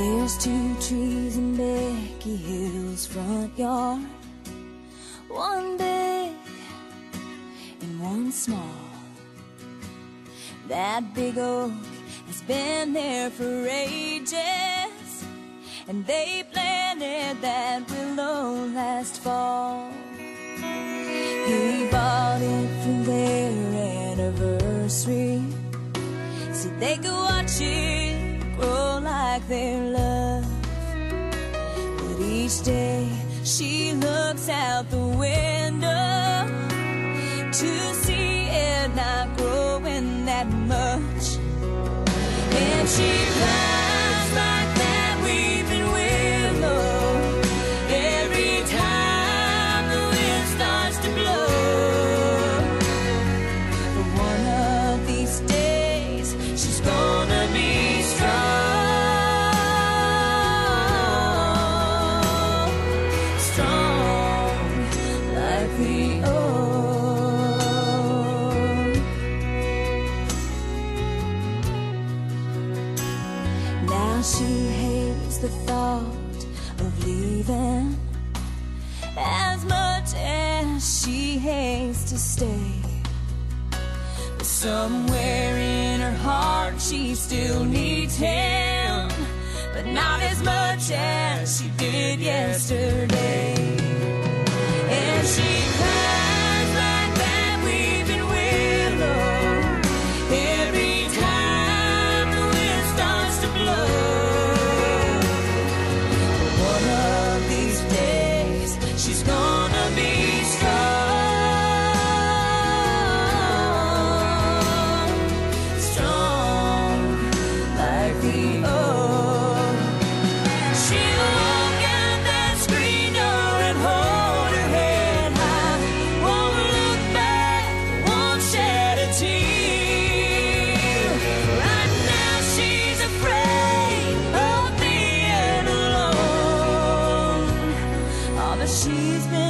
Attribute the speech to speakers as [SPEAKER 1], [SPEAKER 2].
[SPEAKER 1] There's two trees in Becky Hill's front yard. One big and one small. That big oak has been there for ages. And they planted that willow last fall. He bought it for their anniversary. So they could watch it each day she looks out the window to see it not growing that much. And she the thought of leaving as much as she hates to stay. But somewhere in her heart she still needs him, but not as much as she did yesterday. She's gonna she's been